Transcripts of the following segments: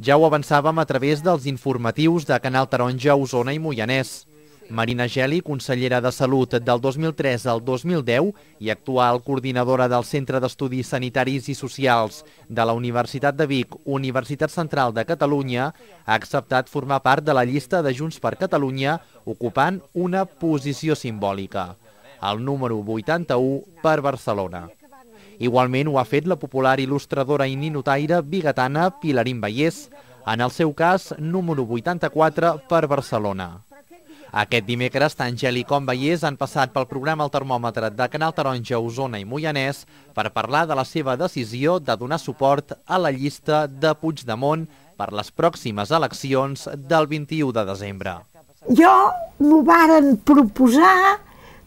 Ja ho avançàvem a través dels informatius de Canal Taronja, Osona i Moianès. Marina Geli, consellera de Salut del 2003 al 2010 i actual coordinadora del Centre d'Estudis Sanitaris i Socials de la Universitat de Vic, Universitat Central de Catalunya, ha acceptat formar part de la llista de Junts per Catalunya ocupant una posició simbòlica, el número 81 per Barcelona. Igualment ho ha fet la popular il·lustradora i ninotaire bigatana Pilarín Vallès, en el seu cas número 84 per Barcelona. Aquest dimecres, tant Geli com Vallès han passat pel programa El Termòmetre de Canal Taronja, Osona i Moianès per parlar de la seva decisió de donar suport a la llista de Puigdemont per les pròximes eleccions del 21 de desembre. Jo m'ho varen proposar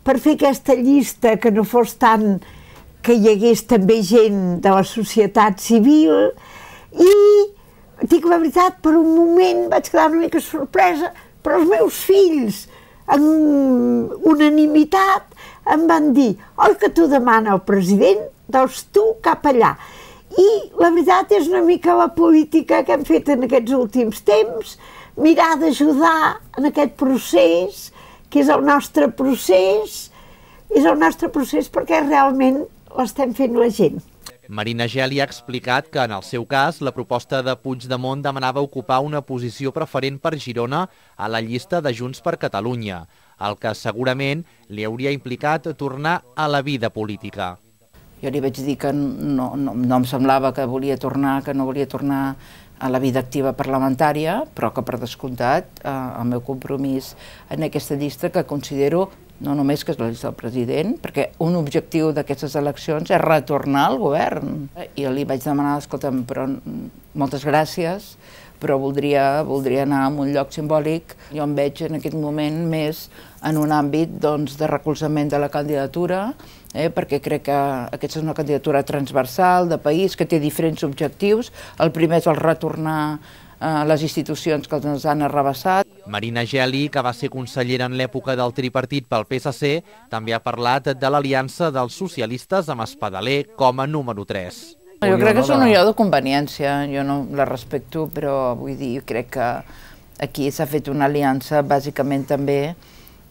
per fer aquesta llista que no fos tant que hi hagués també gent de la societat civil i dic la veritat, per un moment vaig quedar una mica sorpresa, però els meus fills, en unanimitat, em van dir oi que t'ho demana el president? Doncs tu cap allà. I la veritat és una mica la política que hem fet en aquests últims temps, mirar d'ajudar en aquest procés, que és el nostre procés, és el nostre procés perquè realment l'estem fent la gent. Marina Geli ha explicat que, en el seu cas, la proposta de Puigdemont demanava ocupar una posició preferent per Girona a la llista de Junts per Catalunya, el que segurament li hauria implicat tornar a la vida política. Jo li vaig dir que no, no, no em semblava que volia tornar, que no volia tornar a la vida activa parlamentària, però que per descomptat eh, el meu compromís en aquesta llista que considero no només que és la llista del president, perquè un objectiu d'aquestes eleccions és retornar al govern. I li vaig demanar, escolta'm, però moltes gràcies, però voldria, voldria anar a un lloc simbòlic. Jo em veig en aquest moment més en un àmbit doncs, de recolzament de la candidatura, eh, perquè crec que aquesta és una candidatura transversal, de país, que té diferents objectius. El primer és el retornar a les institucions que ens han arrabassat. Marina Geli, que va ser consellera en l'època del tripartit pel PSC, també ha parlat de l'aliança dels socialistes amb Espadaler com a número 3. Jo crec que és una unió de conveniència, jo no la respecto, però vull dir, crec que aquí s'ha fet una aliança bàsicament també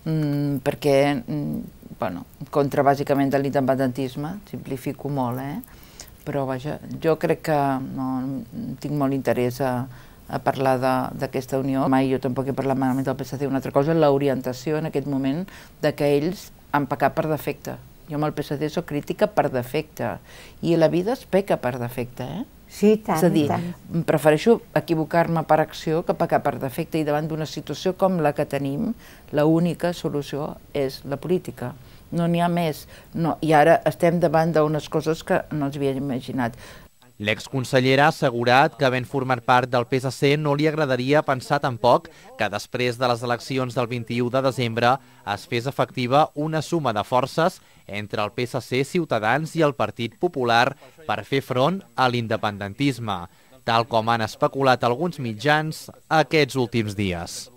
mmm, perquè, mmm, bueno, contra bàsicament de l'independentisme, simplifico molt, eh? però vaja, jo crec que no, tinc molt interès a, a parlar d'aquesta unió. Mai jo tampoc he parlat malament del PSC. Una altra cosa, l'orientació en aquest moment de que ells han pecat per defecte. Jo amb el PSC sóc crítica per defecte. I la vida es peca per defecte, eh? Sí, tant, És a dir, tant. prefereixo equivocar-me per acció que pecar per defecte i davant d'una situació com la que tenim, l'única solució és la política. No n'hi ha més. No, I ara estem davant d'unes coses que no ens havíem imaginat. L'exconsellera ha assegurat que havent format part del PSC no li agradaria pensar tampoc que després de les eleccions del 21 de desembre es fes efectiva una suma de forces entre el PSC, Ciutadans i el Partit Popular per fer front a l'independentisme, tal com han especulat alguns mitjans aquests últims dies.